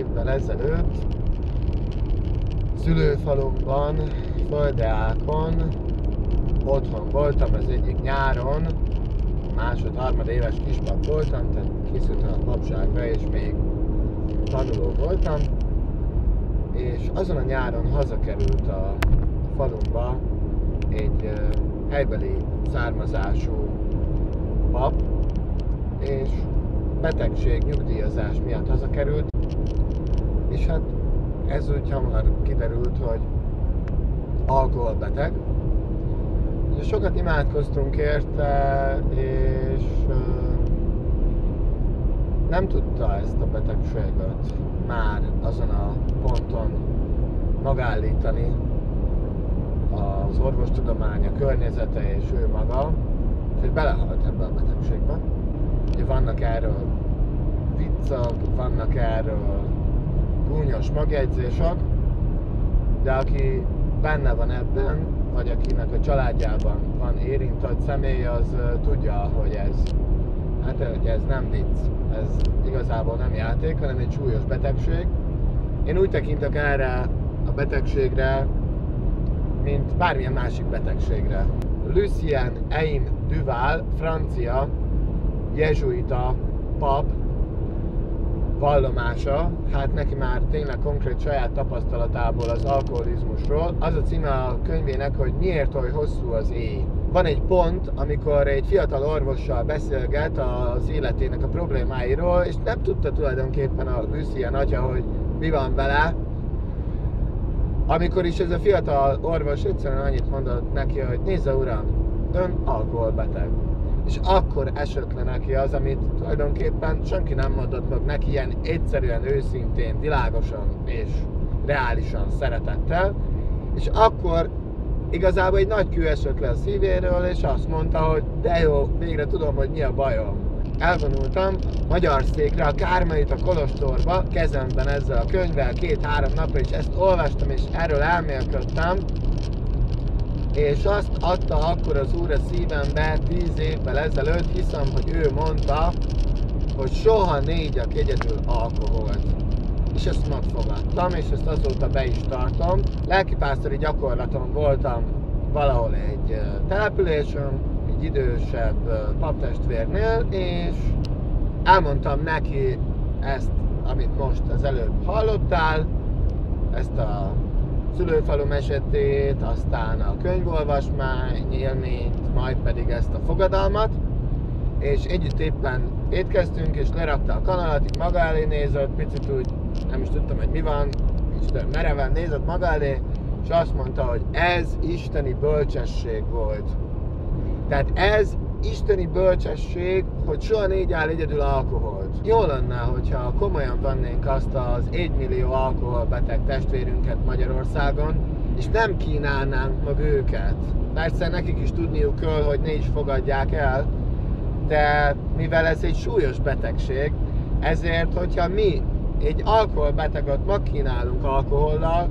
évvel ezelőtt szülőfalumban, Földeákon, otthon voltam az egyik nyáron, másod, harmad éves kispap voltam, tehát készültem a papságra, és még tanuló voltam, és azon a nyáron hazakerült a falumba egy helybeli származású pap, és betegség, nyugdíjazás miatt hazakerült, és hát ez úgy hamar kiderült, hogy alkoholbeteg. És sokat imádkoztunk érte, és nem tudta ezt a betegséget már azon a ponton magállítani az a környezete és ő maga, hogy belehalt ebbe a betegségbe. Ugye vannak erről viccak, vannak erről gúnyos megjegyzések, de aki benne van ebben, vagy akinek a családjában van érintett személy, az tudja, hogy ez, hát, hogy ez nem vicc, ez igazából nem játék, hanem egy súlyos betegség. Én úgy tekintek erre a betegségre, mint bármilyen másik betegségre. Lucien Eim Duval, francia, jezsuita pap, vallomása, hát neki már tényleg konkrét saját tapasztalatából az alkoholizmusról. Az a címe a könyvének, hogy miért oly hosszú az éj. Van egy pont, amikor egy fiatal orvossal beszélget az életének a problémáiról, és nem tudta tulajdonképpen a Lucien atya, hogy mi van vele, amikor is ez a fiatal orvos egyszerűen annyit mondott neki, hogy nézze uram, ön alkoholbeteg. És akkor esett le neki az, amit tulajdonképpen senki nem mondott meg neki ilyen egyszerűen, őszintén, világosan és reálisan szeretettel. És akkor igazából egy nagy kő esett le a szívéről, és azt mondta, hogy de jó, végre tudom, hogy mi a bajom elvonultam magyar székre, a Kármait a Kolostorba, kezemben ezzel a könyvvel két-három napra, és ezt olvastam, és erről elmélkedtem, és azt adta akkor az úr a szívembe tíz évvel ezelőtt, hiszem, hogy ő mondta, hogy soha négyak egyedül alkoholt. És ezt megfogadtam, és ezt azóta be is tartom. Lelkipásztori gyakorlaton voltam valahol egy településen, egy idősebb paptestvérnél, és elmondtam neki ezt, amit most az előbb hallottál, ezt a szülőfalu esetét, aztán a könyvolvasmány élményt, majd pedig ezt a fogadalmat, és együtt éppen étkeztünk, és lerakta a kanalat, így maga elé nézett, picit úgy nem is tudtam, hogy mi van, és mereven nézett maga elé, és azt mondta, hogy ez isteni bölcsesség volt. Tehát ez isteni bölcsesség, hogy soha négy áll egyedül alkoholt. Jó lenne, hogyha komolyan vennénk azt az 1 millió alkoholbeteg testvérünket Magyarországon, és nem kínálnánk meg őket. Persze nekik is tudniuk kell, hogy ne is fogadják el, de mivel ez egy súlyos betegség, ezért, hogyha mi egy alkoholbeteget megkínálunk alkohollal,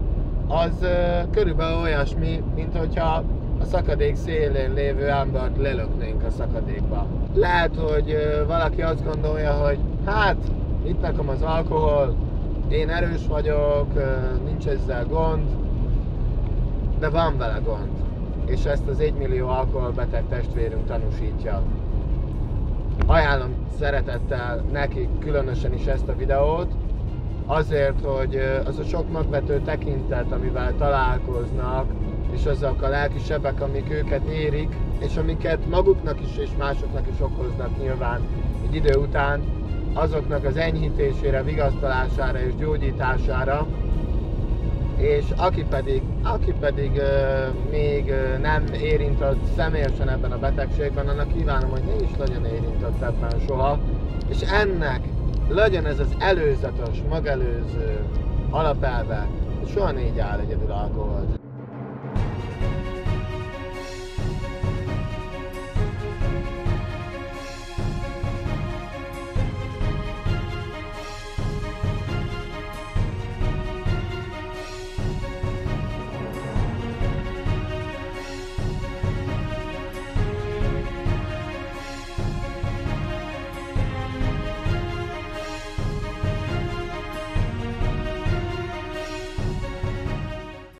az körülbelül olyasmi, mint hogyha a szakadék szélén lévő embert lelöknénk a szakadékba. Lehet, hogy valaki azt gondolja, hogy hát itt nekem az alkohol, én erős vagyok, nincs ezzel gond, de van vele gond. És ezt az 1 millió alkoholbeteg testvérünk tanúsítja. Ajánlom szeretettel nekik különösen is ezt a videót, azért, hogy az a sok magvető tekintet, amivel találkoznak, és azok a lelki sebek, amik őket érik, és amiket maguknak is és másoknak is okoznak nyilván egy idő után, azoknak az enyhítésére, vigasztalására és gyógyítására, és aki pedig, aki pedig uh, még uh, nem érintett személyesen ebben a betegségben, annak kívánom, hogy ne is legyen érintett ebben soha, és ennek legyen ez az előzetes, magelőző alapelve, hogy soha négy áll egyedül alkoholt.